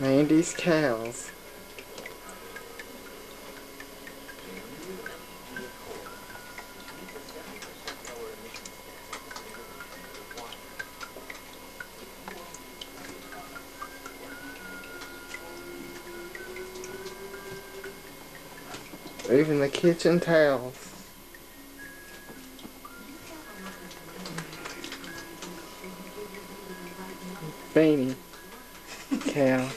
Mandy's cows. Even the kitchen towels. Beanie. Cow.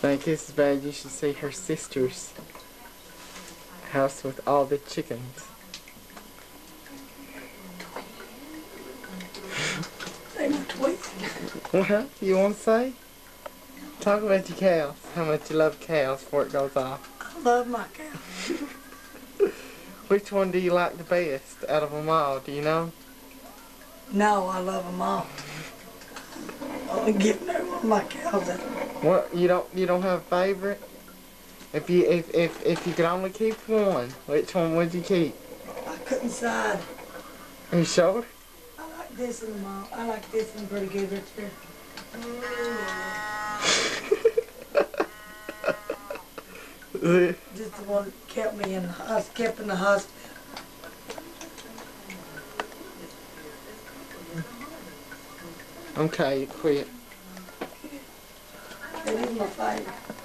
Think this is bad. You should see her sister's house with all the chickens. They my twin. What? You want to say? Talk about your cows. How much you love cows before it goes off. I love my cow. Which one do you like the best out of them all? Do you know? No, I love them all. I only give no one of my cows up. What you don't you don't have a favorite? If you if if if you could only keep one, which one would you keep? I couldn't decide. Are you sure? I like this one, Mom. I like this one pretty good right there. Just the one that kept me in the kept in the hospital. okay, you quit. It is my favorite.